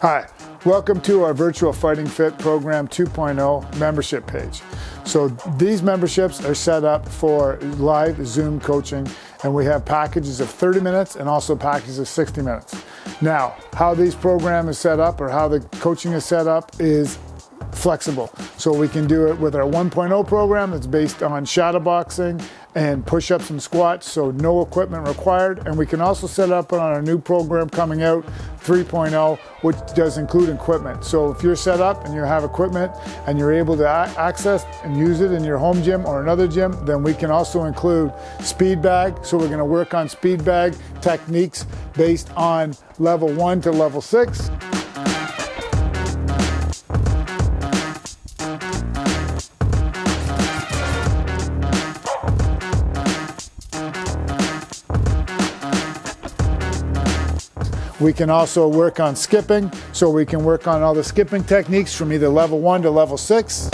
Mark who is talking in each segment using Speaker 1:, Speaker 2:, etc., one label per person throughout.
Speaker 1: Hi, welcome to our Virtual Fighting Fit Program 2.0 membership page. So these memberships are set up for live Zoom coaching and we have packages of 30 minutes and also packages of 60 minutes. Now, how these program is set up or how the coaching is set up is flexible. So we can do it with our 1.0 program that's based on shadow boxing and push-ups and squats, so no equipment required. And we can also set up on our new program coming out, 3.0, which does include equipment. So if you're set up and you have equipment and you're able to access and use it in your home gym or another gym, then we can also include speed bag. So we're gonna work on speed bag techniques based on level one to level six. We can also work on skipping, so we can work on all the skipping techniques from either level one to level six.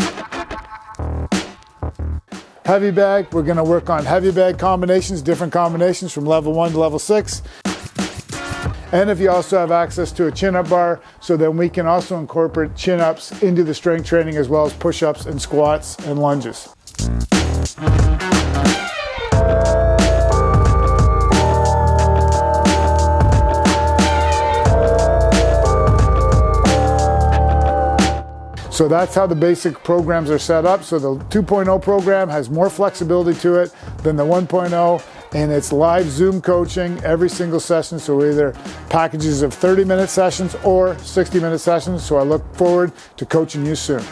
Speaker 1: Heavy bag, we're gonna work on heavy bag combinations, different combinations from level one to level six. And if you also have access to a chin-up bar, so then we can also incorporate chin-ups into the strength training as well as push-ups and squats and lunges. So that's how the basic programs are set up. So the 2.0 program has more flexibility to it than the 1.0 and it's live Zoom coaching every single session. So either packages of 30 minute sessions or 60 minute sessions. So I look forward to coaching you soon.